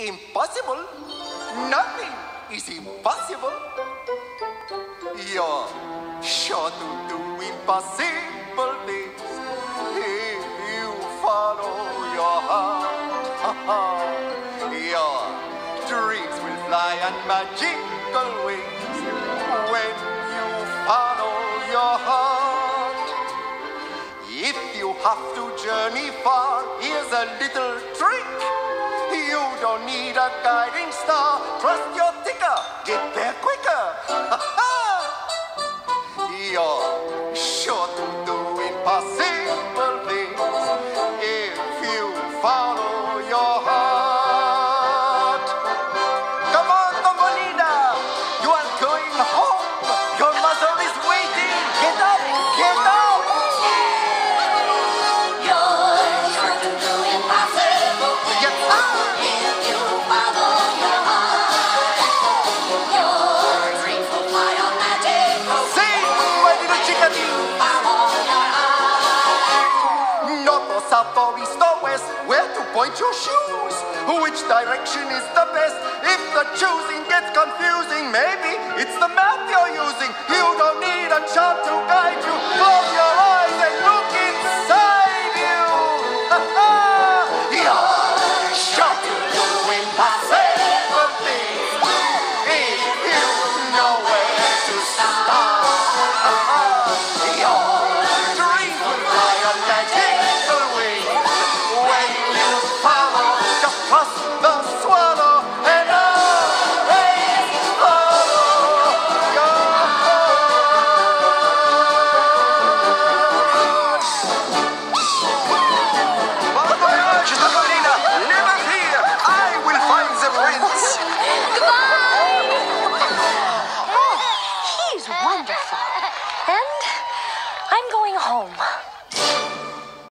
Impossible? Nothing is impossible. You're sure to do impossible things if you follow your heart. your dreams will fly on magical wings when you follow your heart. If you have to journey far, here's a little get there quicker. Yee-haw. point your shoes. Which direction is the best? If the choosing gets confusing, maybe it's the man. 어우